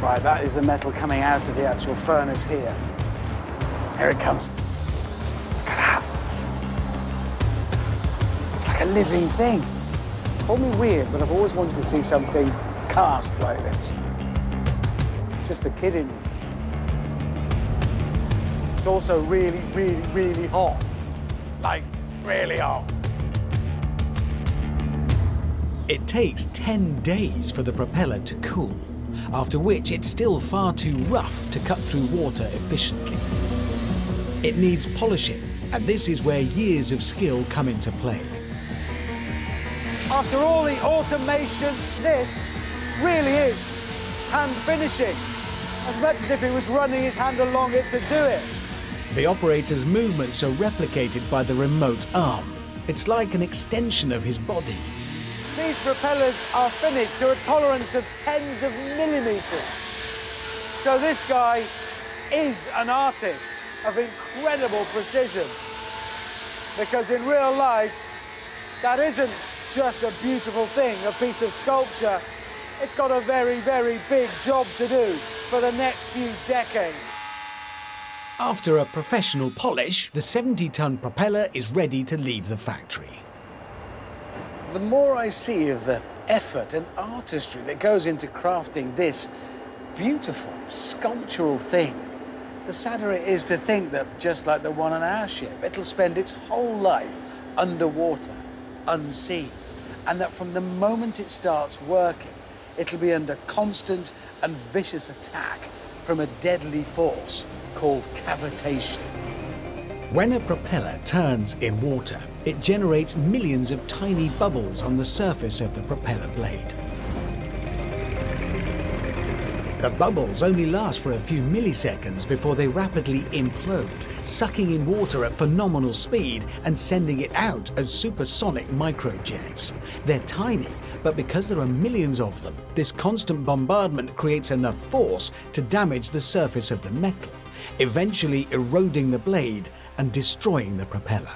Right, that is the metal coming out of the actual furnace here. Here it comes. Look at that. It's like a living thing. Call me weird, but I've always wanted to see something cast like this. It's just a kid in me. It's also really, really, really hot. Like, really hot. It takes 10 days for the propeller to cool, after which it's still far too rough to cut through water efficiently. It needs polishing, and this is where years of skill come into play. After all the automation, this really is hand finishing. As much as if he was running his hand along it to do it. The operator's movements are replicated by the remote arm. It's like an extension of his body. These propellers are finished to a tolerance of tens of millimetres. So this guy is an artist of incredible precision. Because in real life, that isn't just a beautiful thing, a piece of sculpture. It's got a very, very big job to do for the next few decades. After a professional polish, the 70-ton propeller is ready to leave the factory. The more I see of the effort and artistry that goes into crafting this beautiful sculptural thing, the sadder it is to think that, just like the one on our ship, it'll spend its whole life underwater, unseen, and that from the moment it starts working, it'll be under constant and vicious attack from a deadly force called cavitation. When a propeller turns in water, it generates millions of tiny bubbles on the surface of the propeller blade. The bubbles only last for a few milliseconds before they rapidly implode, sucking in water at phenomenal speed and sending it out as supersonic microjets. They're tiny, but because there are millions of them, this constant bombardment creates enough force to damage the surface of the metal, eventually eroding the blade and destroying the propeller.